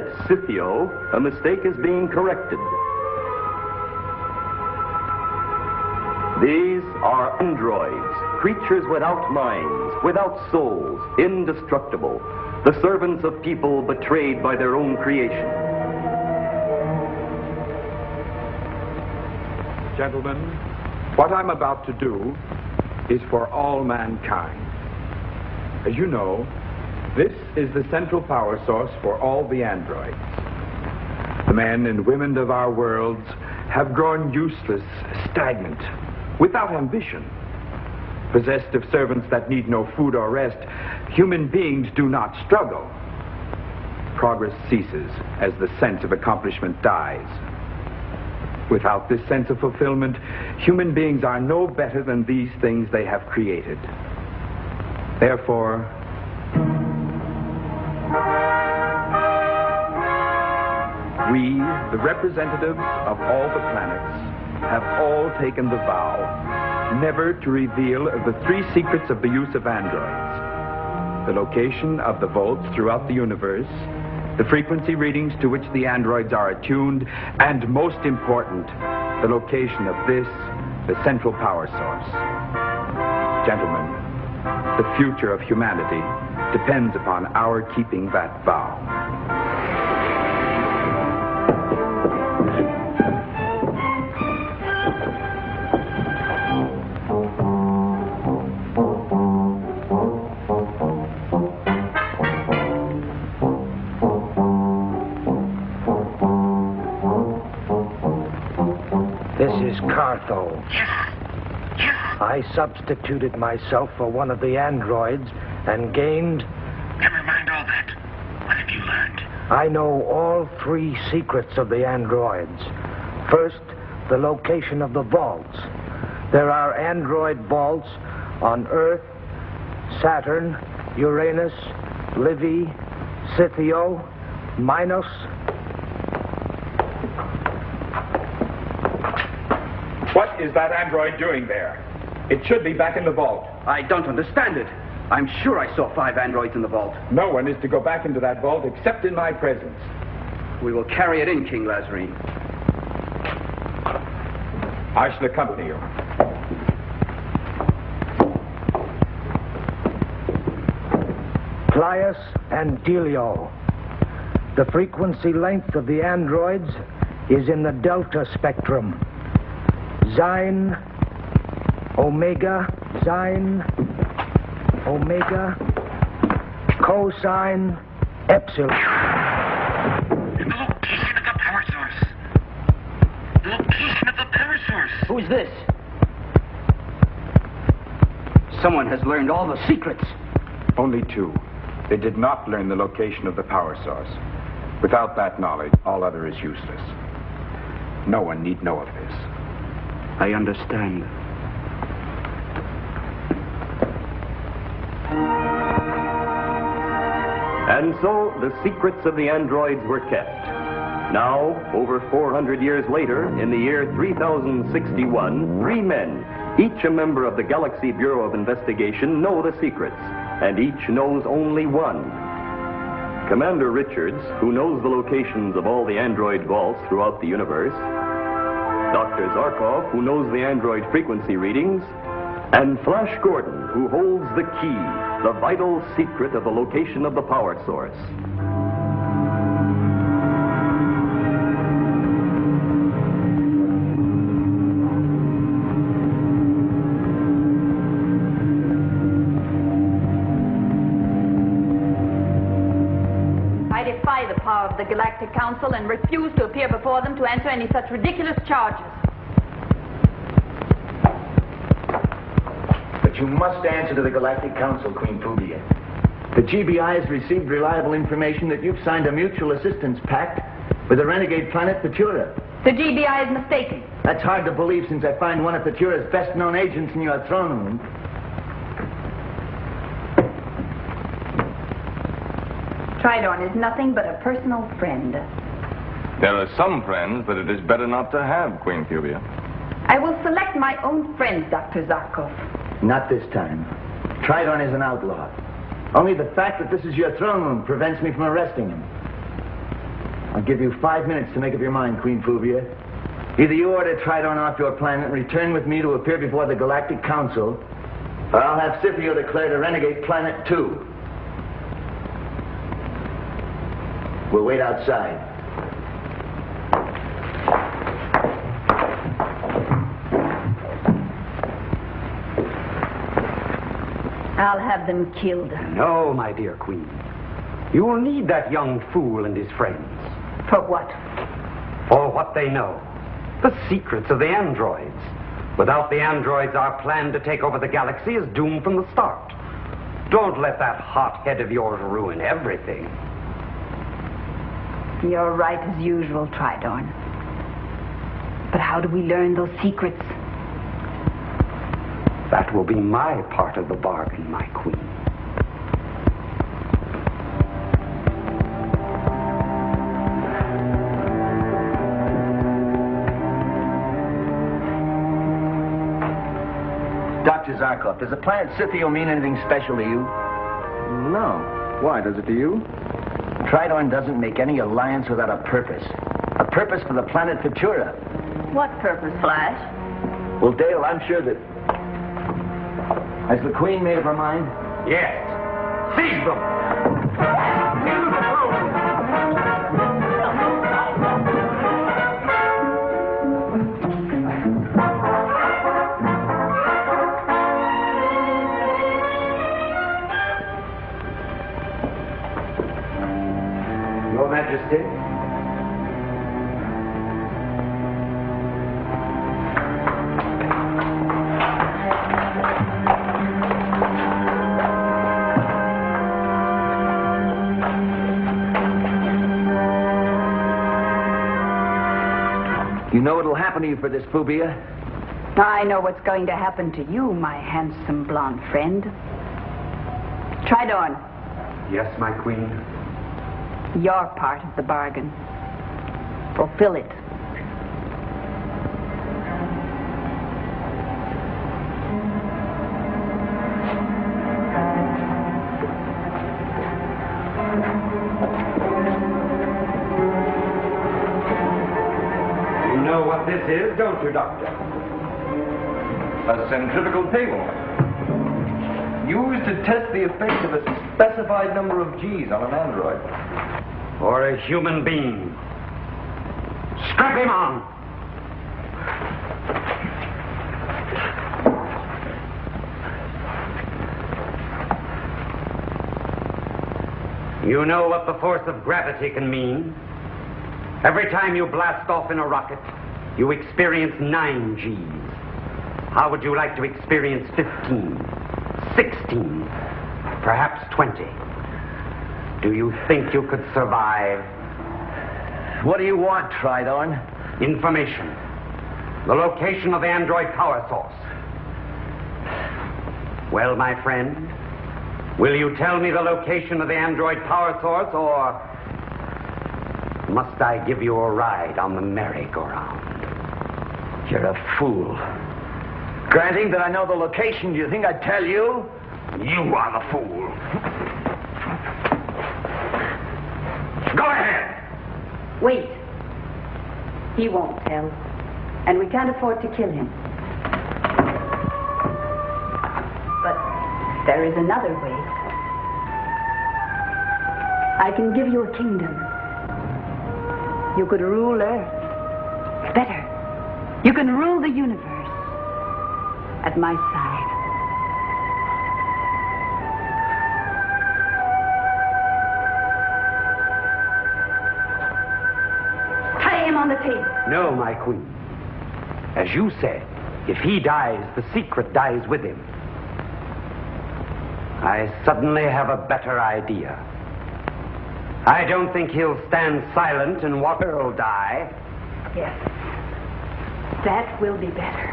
at Scythio, a mistake is being corrected. These are androids, creatures without minds, without souls, indestructible, the servants of people betrayed by their own creation. Gentlemen, what I'm about to do is for all mankind. As you know, this is the central power source for all the androids. The men and women of our worlds have grown useless, stagnant, without ambition. Possessed of servants that need no food or rest, human beings do not struggle. Progress ceases as the sense of accomplishment dies. Without this sense of fulfillment, human beings are no better than these things they have created. Therefore, we, the representatives of all the planets, have all taken the vow never to reveal the three secrets of the use of androids. The location of the vaults throughout the universe, the frequency readings to which the androids are attuned, and most important, the location of this, the central power source. Gentlemen, the future of humanity depends upon our keeping that vow. This is Cartho. I substituted myself for one of the androids and gained. Never mind all that. What have you learned? I know all three secrets of the androids. First, the location of the vaults. There are android vaults on Earth, Saturn, Uranus, Livy, Scythio, Minos. What is that android doing there? It should be back in the vault. I don't understand it. I'm sure I saw five androids in the vault. No one is to go back into that vault except in my presence. We will carry it in, King Lazarine. I shall accompany you. Plius and Delio. The frequency length of the androids is in the delta spectrum. Zine, Omega, Zine, Omega, cosine, epsilon. The location of the power source. The location of the power source. Who's this? Someone has learned all the secrets. Only two. They did not learn the location of the power source. Without that knowledge, all other is useless. No one need know of this. I understand. And so the secrets of the androids were kept. Now, over 400 years later, in the year 3061, three men, each a member of the Galaxy Bureau of Investigation, know the secrets, and each knows only one. Commander Richards, who knows the locations of all the android vaults throughout the universe, Dr. Zarkov, who knows the android frequency readings, and Flash Gordon, who holds the key, the vital secret of the location of the power source. I defy the power of the Galactic Council and refuse to appear before them to answer any such ridiculous charges. You must answer to the Galactic Council, Queen Phubia. The GBI has received reliable information that you've signed a mutual assistance pact with the renegade planet Petura. The GBI is mistaken. That's hard to believe since I find one of Petura's best known agents in your throne room. Tridorn is nothing but a personal friend. There are some friends that it is better not to have, Queen Phubia. I will select my own friends, Dr. Zarkov. Not this time. Tridorn is an outlaw. Only the fact that this is your throne room prevents me from arresting him. I'll give you five minutes to make up your mind, Queen Phubia. Either you order Tridorn off your planet and return with me to appear before the Galactic Council, or I'll have Scythio declared a renegade planet too. We'll wait outside. I'll have them killed. No, my dear Queen. You will need that young fool and his friends. For what? For what they know. The secrets of the androids. Without the androids, our plan to take over the galaxy is doomed from the start. Don't let that hot head of yours ruin everything. You're right as usual, Tridorn. But how do we learn those secrets? That will be my part of the bargain, my queen. Dr. Zarkov, does the planet Scythio mean anything special to you? No. Why, does it to you? Tridorn doesn't make any alliance without a purpose. A purpose for the planet Futura. What purpose, Flash? Well, Dale, I'm sure that... Has the Queen made up her mind? Yes. Seize them! Know happen to you for this, Phubia? I know what's going to happen to you, my handsome blonde friend. Tridorn, Yes, my queen. you're part of the bargain. Fulfill it. This is, don't you, Doctor? A centrifugal table. Used to test the effect of a specified number of G's on an android. Or a human being. Strap him on! You know what the force of gravity can mean? Every time you blast off in a rocket, you experience nine G's. How would you like to experience 15, 16, perhaps 20? Do you think you could survive? What do you want, Tridorn? Information. The location of the android power source. Well, my friend, will you tell me the location of the android power source, or must I give you a ride on the merry-go-round? You're a fool. Granting that I know the location, do you think I'd tell you? You are the fool. Go ahead. Wait. He won't tell. And we can't afford to kill him. But there is another way. I can give you a kingdom. You could rule Earth. Better. You can rule the universe. At my side. Tie him on the table. No, my queen. As you said, if he dies, the secret dies with him. I suddenly have a better idea. I don't think he'll stand silent and watch Dale die. Yes. That will be better.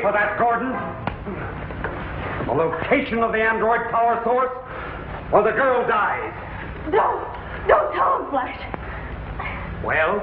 For that, Gordon. The location of the android power source, or the girl dies. Don't, don't tell him, Flash. Well?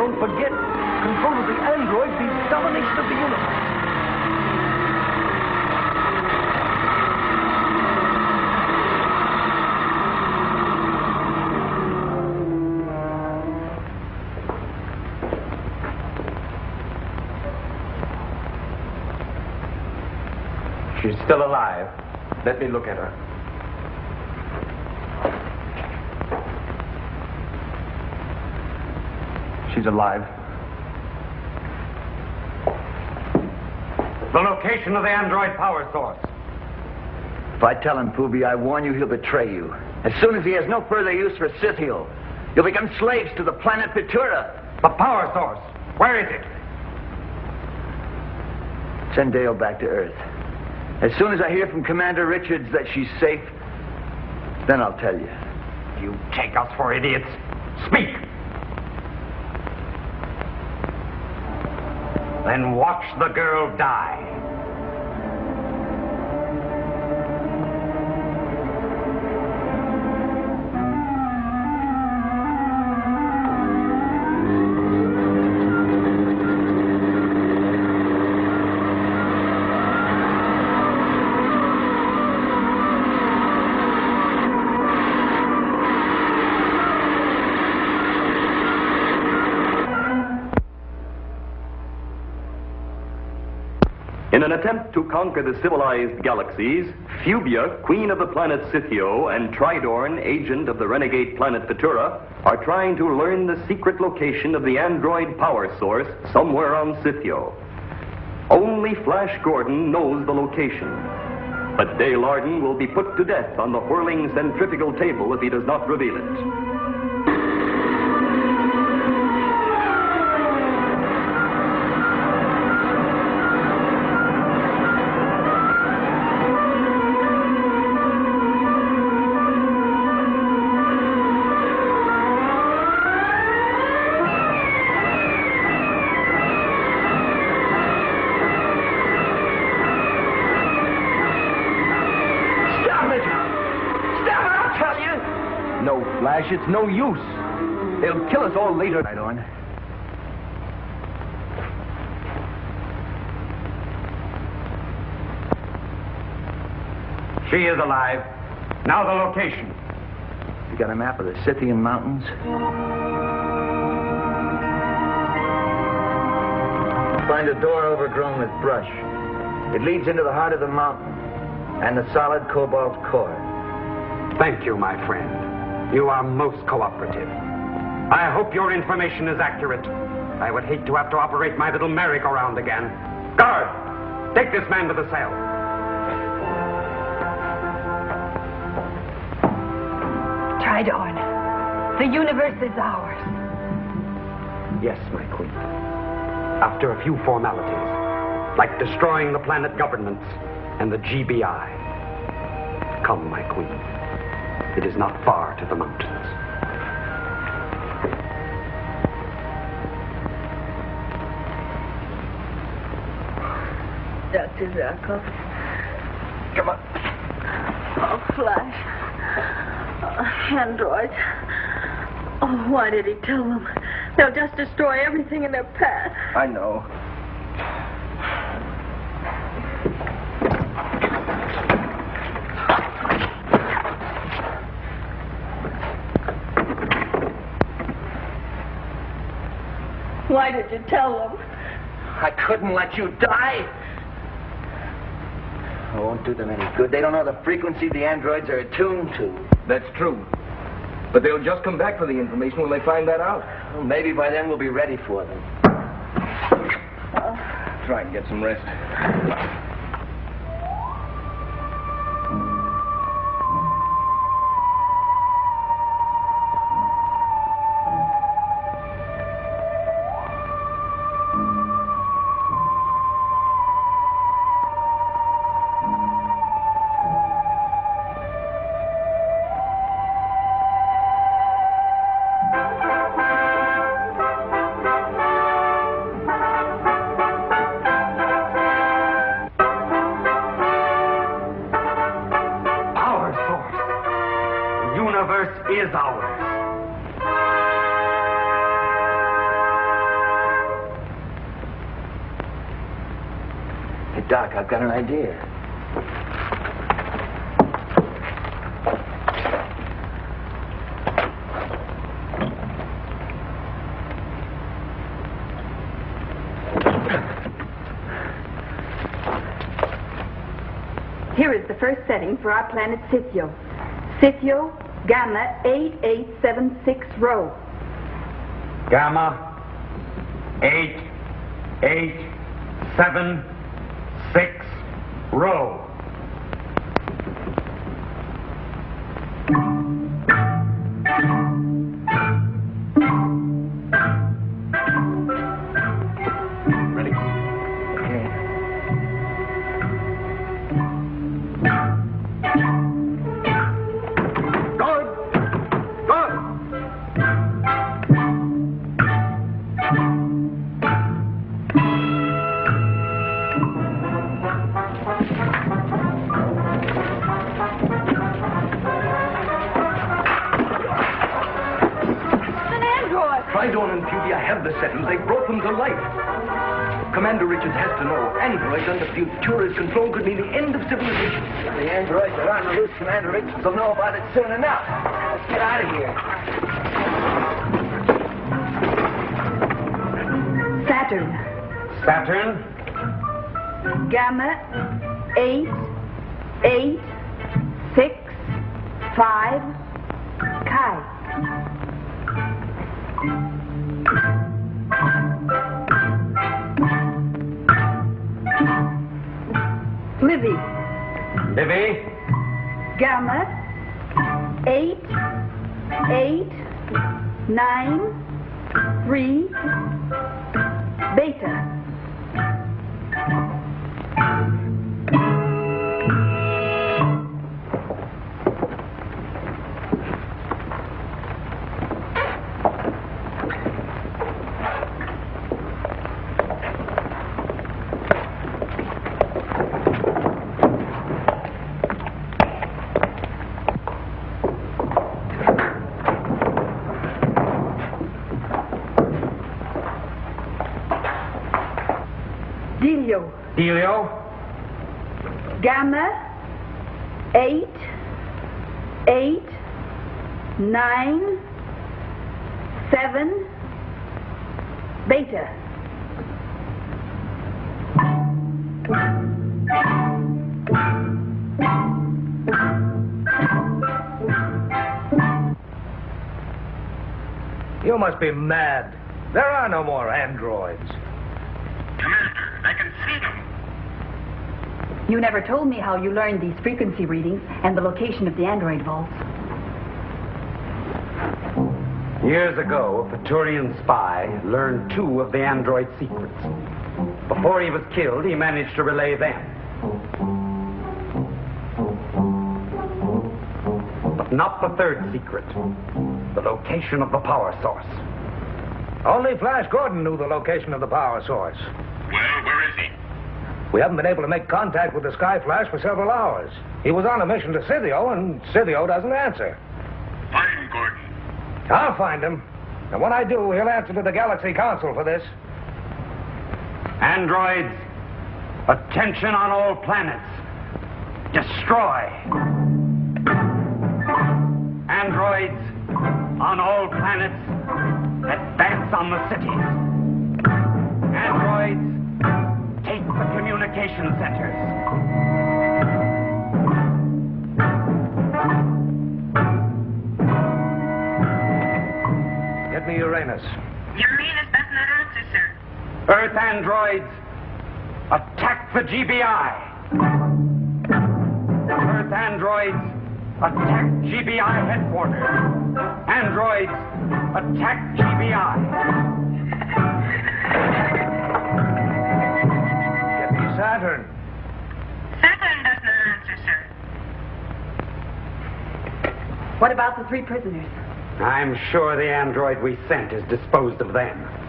Don't forget, control of the android means domination of the universe. She's still alive. Let me look at her. She's alive. The location of the android power source. If I tell him, Pooby, I warn you, he'll betray you. As soon as he has no further use for Scythiel, you'll become slaves to the planet Petura. The power source. Where is it? Send Dale back to Earth. As soon as I hear from Commander Richards that she's safe, then I'll tell you. You take us for idiots. Speak. Then watch the girl die. In an attempt to conquer the civilized galaxies, Phubia, queen of the planet Scythio, and Tridorn, agent of the renegade planet Petura, are trying to learn the secret location of the android power source somewhere on Scythio. Only Flash Gordon knows the location. But Dale Arden will be put to death on the whirling centrifugal table if he does not reveal it. No, Flash, it's no use. They'll kill us all later. Right on. She is alive. Now the location. You got a map of the Scythian Mountains? Find a door overgrown with brush. It leads into the heart of the mountain and the solid cobalt core. Thank you, my friend. You are most cooperative. I hope your information is accurate. I would hate to have to operate my little merry-go-round again. Guard! Take this man to the cell. Try Tridorn, the universe is ours. Yes, my queen. After a few formalities, like destroying the planet governments and the GBI. Come, my queen. It is not far to the mountains. Dr. Zarkov. Come on. Oh, Flash. Uh, androids. Oh, why did he tell them? They'll just destroy everything in their path. I know. Why did you tell them? I couldn't let you die. It won't do them any good. They don't know the frequency the androids are attuned to. That's true. But they'll just come back for the information when they find that out. Well, maybe by then we'll be ready for them. Try and get some rest. Is ours. Hey, Doc, I've got an idea. Here is the first setting for our planet Scythio. Scythio, Gamma 8876 Rho. Gamma. Eight. Eight. Loose, Commander Richards will know about it soon enough. Let's get out of here. Saturn, Saturn. Gamma 8865 Chi. Livy, Livy. Gamma 8 8 9 3 Beta. Helio. Gamma 8 8 9 7 Beta. You must be mad. There are no more androids. Commander, I can see them. You never told me how you learned these frequency readings and the location of the android vaults. Years ago, a Futurian spy learned two of the android secrets. Before he was killed, he managed to relay them. But not the third secret the location of the power source. Only Flash Gordon knew the location of the power source. Well, where is he? We haven't been able to make contact with the Sky Flash for several hours. He was on a mission to Scythio, and Scythio doesn't answer. Find Gordon. I'll find him. And when I do, he'll answer to the Galaxy Council for this. Androids, attention on all planets. Destroy. Androids, on all planets, advance on the cities. Androids, take the communication centers. Get me Uranus. Uranus does not answer, sir. Earth androids, attack the GBI. Earth androids, attack GBI headquarters. Androids, attack GBI. Get me Saturn. Saturn does not answer, sir. What about the three prisoners? I'm sure the android we sent has disposed of them.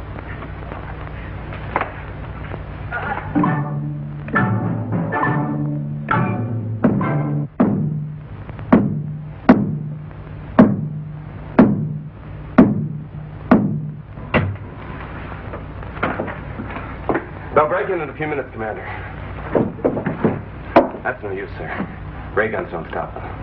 Break in in a few minutes, Commander. That's no use, sir. Ray guns don't stop them.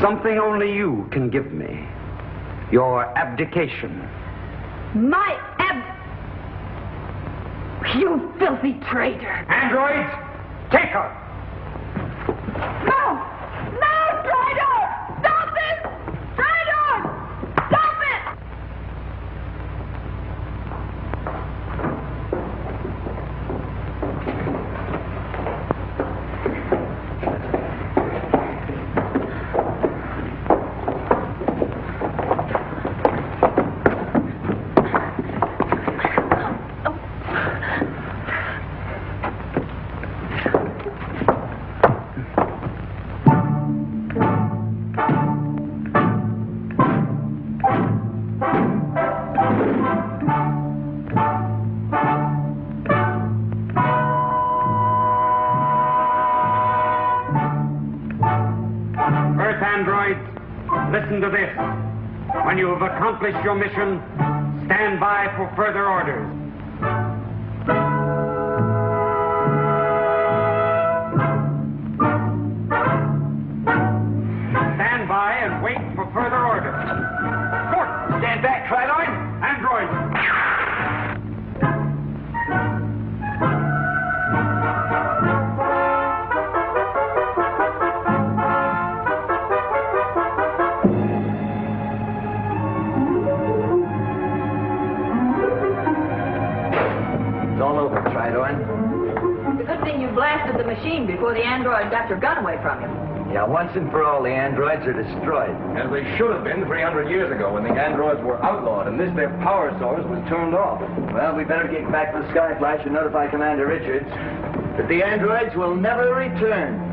Something only you can give me. Your abdication. My ab. You filthy traitor! Androids, take her! No! You accomplished your mission, stand by for further orders. The android got your gun away from you. Yeah, once and for all, the androids are destroyed. As they should have been 300 years ago when the androids were outlawed and this their power source was turned off. Well, we better get back to the Sky Flash and notify Commander Richards that the androids will never return.